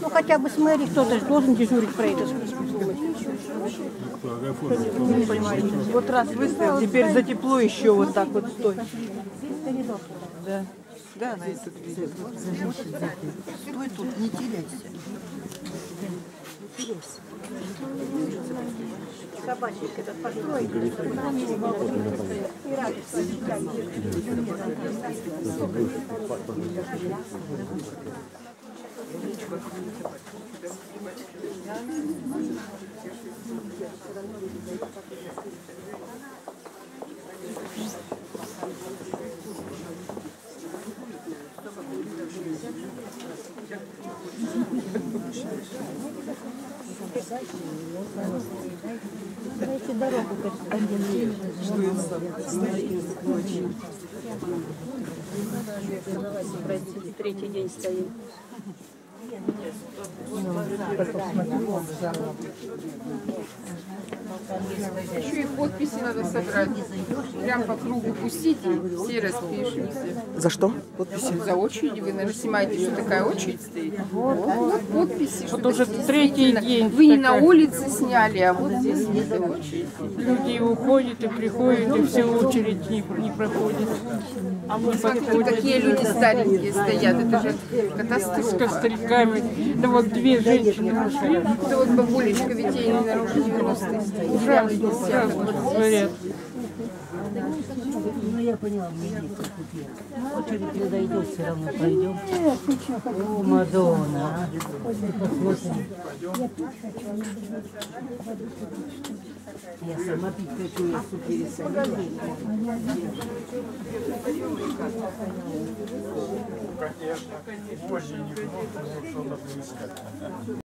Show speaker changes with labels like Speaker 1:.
Speaker 1: Ну хотя бы с мэрией кто-то же должен дежурить про это.
Speaker 2: Не. Вот раз выставил, теперь за тепло еще вот так вот стой. Да. Да, она и тут видит.
Speaker 3: Стой тут, не теряйся.
Speaker 1: Собачник этот построить. И радость. Дайте дорогу корреспонденту. Пройти, Третий день стоим. Ну, так, посмотрю, он взял.
Speaker 4: Еще и подписи надо собрать. Прям по кругу пустите, все распишемся.
Speaker 3: За что? Подписи.
Speaker 4: За очередь вы, наверное, снимаете, что такая очередь стоит. Вот, вот подписи. Вот
Speaker 5: уже третий день
Speaker 4: Вы не на улице сняли, а вот здесь где очередь.
Speaker 5: Люди уходят и приходят, и все очередь не, не проходит. А мы подходим
Speaker 4: такие люди старенькие стоят, это же
Speaker 5: с
Speaker 4: катастрофа.
Speaker 5: костриками. Да вот две женщины ушли,
Speaker 4: Это вот бабулечка, ведь ей, наверное, уже 90
Speaker 5: ужасно, ужасно говорят.
Speaker 6: Ну, я поняла, мы есть купили. Очередь не дойдет, все равно пройдем. О, Мадонна, а. Посмотрим. Я сама пить хочу, я суп пересолила.
Speaker 7: Конечно, очень неплохо, что надо искать.